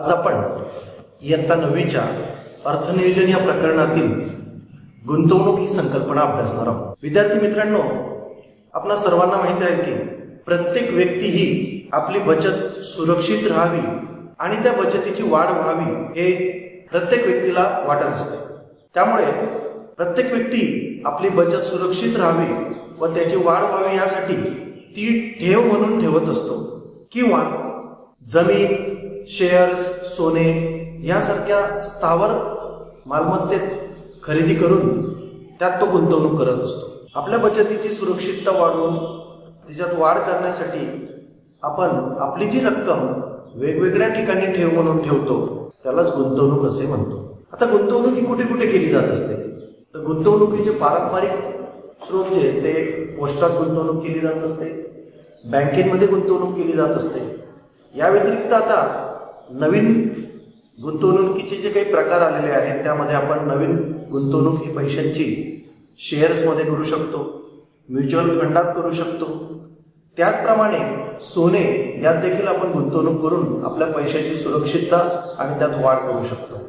आज आपण इयत्ता नववीच्या अर्थनियोजन या प्रकरणातील गुंतवणूक ही संकल्पना अभ्यासणार आहोत. विद्यार्थी मित्रांनो आपणा सर्वांना माहिती आहे की प्रत्येक व्यक्ती ही आपली बचत सुरक्षित राहावी आणि त्या बचतीची वाढ व्हावी हे प्रत्येक व्यक्तीला वाटत असते. त्यामुळे प्रत्येक व्यक्ती आपली बचत सुरक्षित राहावी व त्याची वाढ व्हावी यासाठी ती ठेव म्हणून ठेवत असतो. किंवा जमीन शेअर्स सोने यासारख्या स्थावर मालमत्तेत खरेदी करून त्यात तो गुंतवणूक करत असतो. आपल्या बचतीची सुरक्षितता वाढवून त्याच्यात वाढ करण्यासाठी आपण आपली जी रक्कम वेगवेगळ्या ठिकाणी ठेव म्हणून ठेवतो त्यालाच गुंतवणूक असे म्हणतो. आता गुंतवणूक ही कुठे कुठे केली जात असते? तर गुंतवणुकीचे पारंपरिक स्रोत जे ते पोस्टात गुंतवणूक केली जात असते बँकेमध्ये गुंतवणूक केली जात असते. या व्यतिरिक्त आता नवीन गुंतवणुकीचे जे काही प्रकार आलेले आहेत त्यामध्ये आपण नवीन गुंतवणूक ही पैशांची शेअर्समध्ये करू शकतो म्युच्युअल फंडात करू शकतो. त्याचप्रमाणे सोने यात देखील आपण गुंतवणूक करून आपल्या पैशाची सुरक्षितता आणि त्यात वाढ करू शकतो.